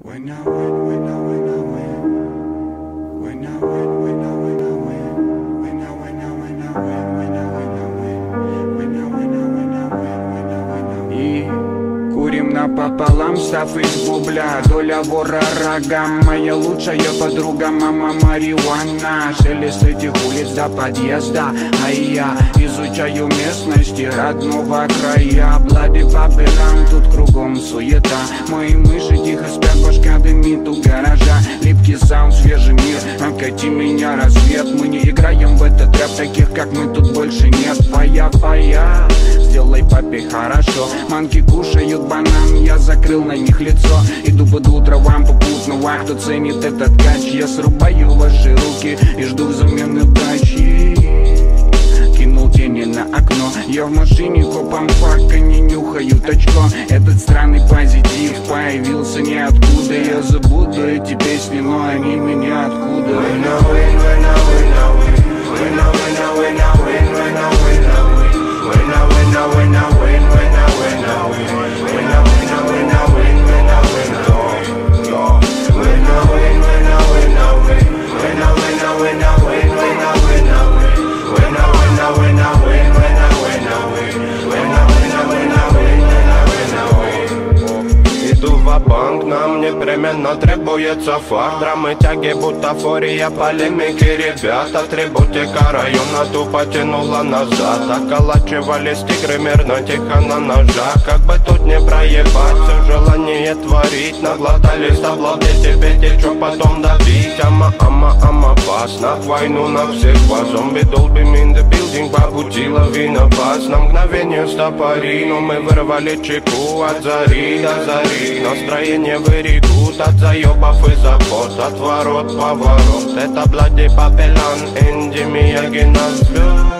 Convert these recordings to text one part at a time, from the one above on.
When I win, when I win, I win. When I win, when I win, I win. Курим напополам, став из бубля Доля вора рогам, моя лучшая подруга Мама марихуана, шелест этих улиц до подъезда А я изучаю местности родного края. Блади Бабелам, тут кругом суета. Мои мыши тихо спят, башка дымит у гаража. Липкий саунд, свежий мир, окати меня рассвет. Мы не играем в этот рэп, таких как мы тут больше нет. Фая, фая, сделай папе хорошо. Манки кушают банан, я закрыл на них лицо. Иду под утро вам попутно, кто ценит этот кач? Я срубаю ваши руки и жду взамен удачи Кинул тени на окно. Я в машине копом фака не нюхаю точко Этот странный позитив появился ниоткуда. Я забуду эти песни, но они меня откуда банк нам непременно требуется факт Драмы, тяги, бутафория, полемики Ребята, атрибутика района тупо тянула назад. Околачивались тигры мирно, тихо на ножах. Как бы тут не проебать, все желание творить. Наглотались обладайте, пейте, чё потом давить? Ама, ама, бас, на войну на всех вас Зомби, долби, in the building, по пути лавина вас На мгновение стопори, но мы вырвали чеку От зари до зари, настроение вырекут От заебов и забот, от ворот поворот. Это Блади Папелан, Энди Мияги на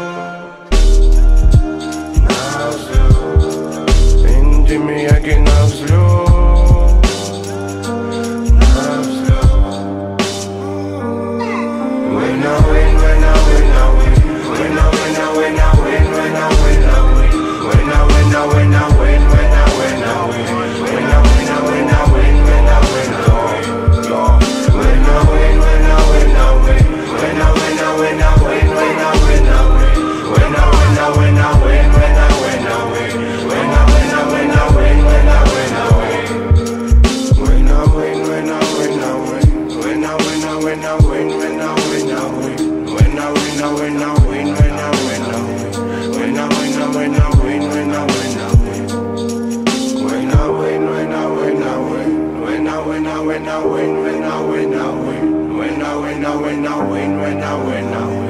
win, I win. When I win, I win. When I win, win, I win. When I win, I win.